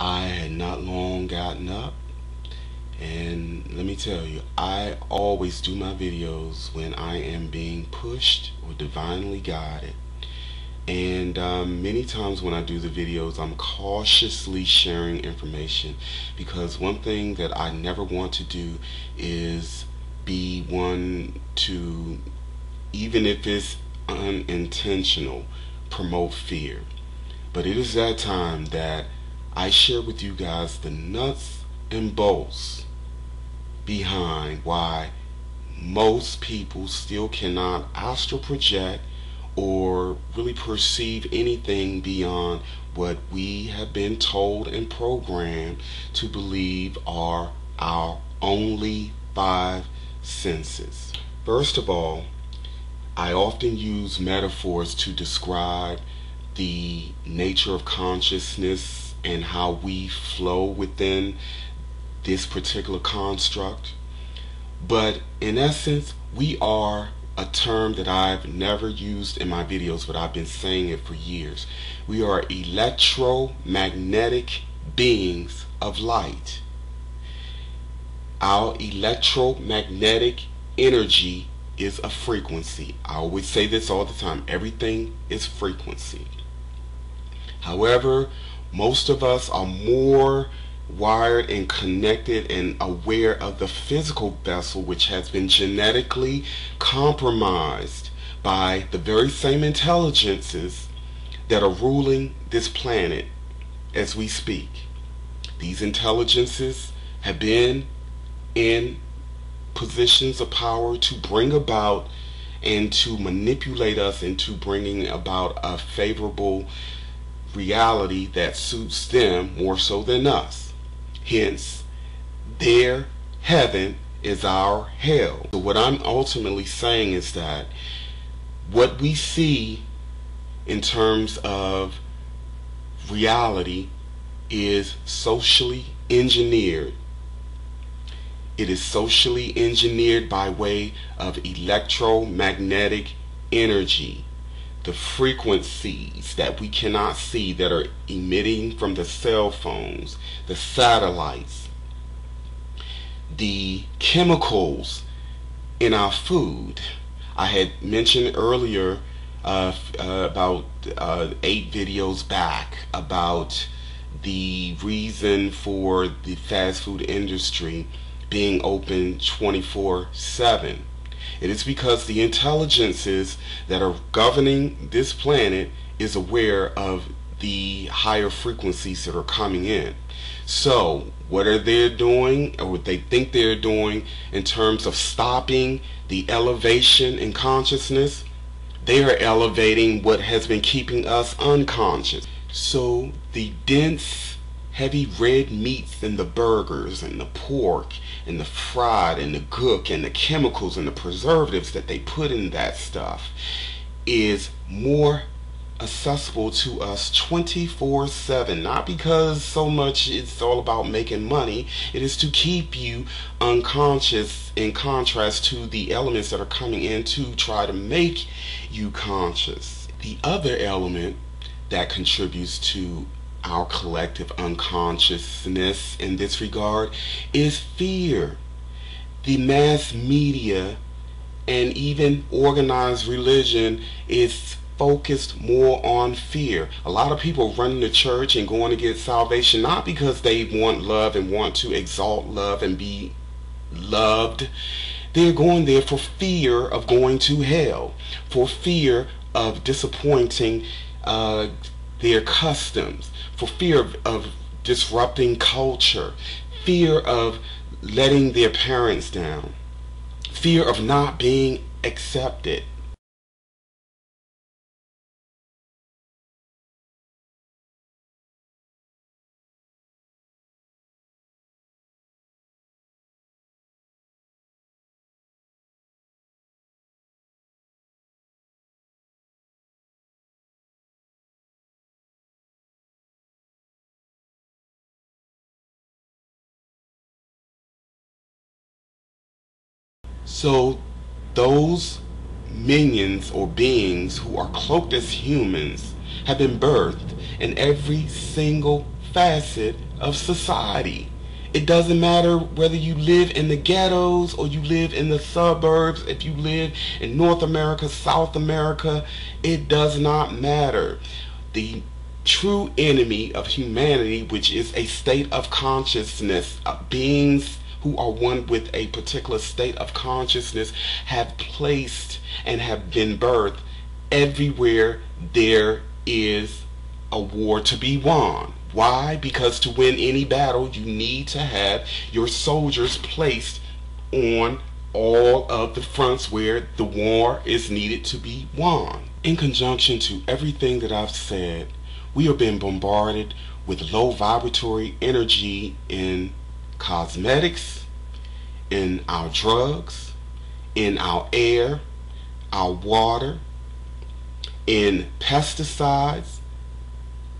I had not long gotten up and let me tell you, I always do my videos when I am being pushed or divinely guided. And um, many times when I do the videos, I'm cautiously sharing information because one thing that I never want to do is be one to, even if it's unintentional, promote fear. But it is that time that I share with you guys the nuts and bolts behind why most people still cannot astral project or really perceive anything beyond what we have been told and programmed to believe are our only five senses. First of all, I often use metaphors to describe the nature of consciousness and how we flow within this particular construct. But in essence, we are a term that I've never used in my videos, but I've been saying it for years. We are electromagnetic beings of light. Our electromagnetic energy is a frequency. I always say this all the time. Everything is frequency. However, most of us are more wired and connected and aware of the physical vessel which has been genetically compromised by the very same intelligences that are ruling this planet as we speak. These intelligences have been in positions of power to bring about and to manipulate us into bringing about a favorable reality that suits them more so than us. Hence, their heaven is our hell. So what I'm ultimately saying is that what we see in terms of reality is socially engineered. It is socially engineered by way of electromagnetic energy the frequencies that we cannot see that are emitting from the cell phones, the satellites, the chemicals in our food. I had mentioned earlier uh, uh, about uh, eight videos back about the reason for the fast food industry being open 24 7 it is because the intelligences that are governing this planet is aware of the higher frequencies that are coming in. So, what are they doing, or what they think they're doing in terms of stopping the elevation in consciousness? They are elevating what has been keeping us unconscious. So, the dense heavy red meats and the burgers and the pork and the fried and the gook and the chemicals and the preservatives that they put in that stuff is more accessible to us 24 7 not because so much it's all about making money. It is to keep you unconscious in contrast to the elements that are coming in to try to make you conscious. The other element that contributes to our collective unconsciousness in this regard is fear. The mass media and even organized religion is focused more on fear. A lot of people running to church and going to get salvation not because they want love and want to exalt love and be loved. They're going there for fear of going to hell, for fear of disappointing uh, their customs, for fear of, of disrupting culture, fear of letting their parents down, fear of not being accepted. So those minions or beings who are cloaked as humans have been birthed in every single facet of society. It doesn't matter whether you live in the ghettos or you live in the suburbs, if you live in North America, South America, it does not matter. The true enemy of humanity, which is a state of consciousness, uh, beings who are one with a particular state of consciousness, have placed and have been birthed everywhere there is a war to be won. Why? Because to win any battle, you need to have your soldiers placed on all of the fronts where the war is needed to be won. In conjunction to everything that I've said, we are being bombarded with low vibratory energy in cosmetics, in our drugs, in our air, our water, in pesticides,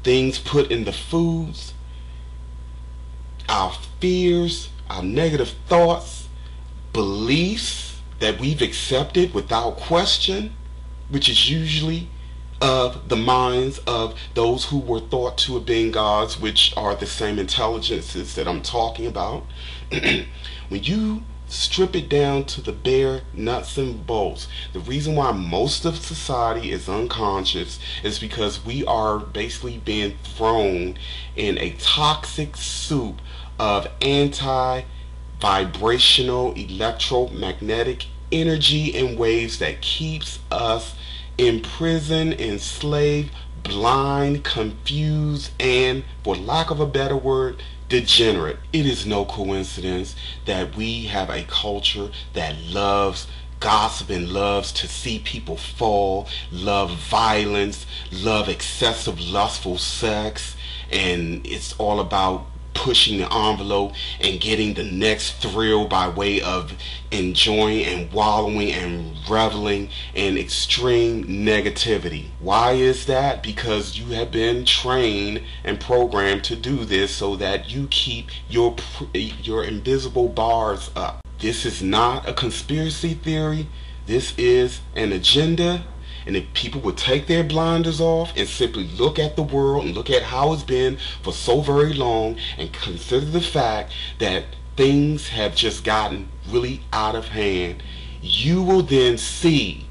things put in the foods, our fears, our negative thoughts, beliefs that we've accepted without question, which is usually of the minds of those who were thought to have been gods, which are the same intelligences that I'm talking about. when you strip it down to the bare nuts and bolts, the reason why most of society is unconscious is because we are basically being thrown in a toxic soup of anti vibrational electromagnetic energy and waves that keeps us imprisoned, enslaved, blind, confused, and, for lack of a better word, degenerate. It is no coincidence that we have a culture that loves gossip and loves to see people fall, love violence, love excessive lustful sex, and it's all about pushing the envelope and getting the next thrill by way of enjoying and wallowing and reveling in extreme negativity. Why is that? Because you have been trained and programmed to do this so that you keep your your invisible bars up. This is not a conspiracy theory. This is an agenda and if people would take their blinders off and simply look at the world and look at how it's been for so very long and consider the fact that things have just gotten really out of hand, you will then see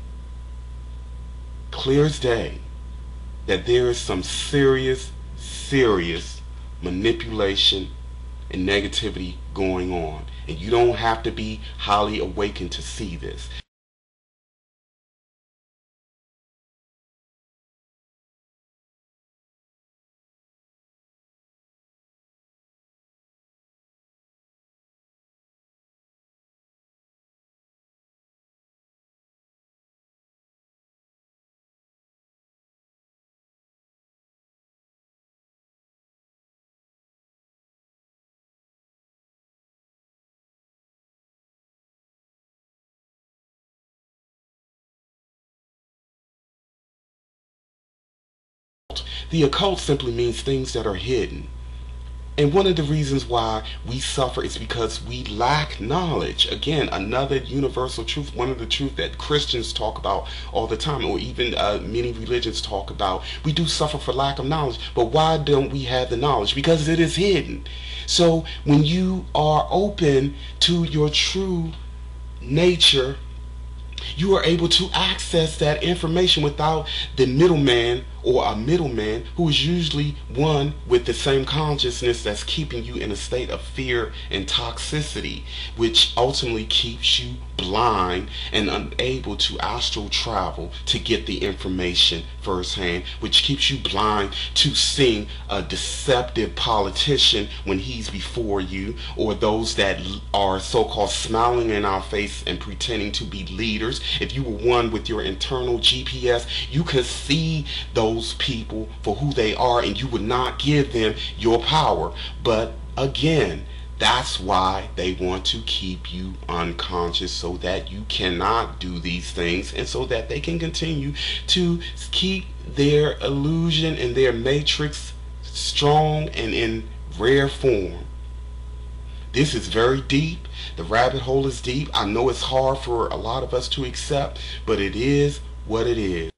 clear as day that there is some serious, serious manipulation and negativity going on. And you don't have to be highly awakened to see this. The occult simply means things that are hidden. And one of the reasons why we suffer is because we lack knowledge. Again, another universal truth, one of the truth that Christians talk about all the time, or even uh, many religions talk about. We do suffer for lack of knowledge. But why don't we have the knowledge? Because it is hidden. So when you are open to your true nature, you are able to access that information without the middleman or a middleman who is usually one with the same consciousness that's keeping you in a state of fear and toxicity, which ultimately keeps you blind and unable to astral travel to get the information firsthand, which keeps you blind to seeing a deceptive politician when he's before you, or those that are so called smiling in our face and pretending to be leaders. If you were one with your internal GPS, you could see those those people for who they are and you would not give them your power. But again, that's why they want to keep you unconscious so that you cannot do these things and so that they can continue to keep their illusion and their matrix strong and in rare form. This is very deep. The rabbit hole is deep. I know it's hard for a lot of us to accept, but it is what it is.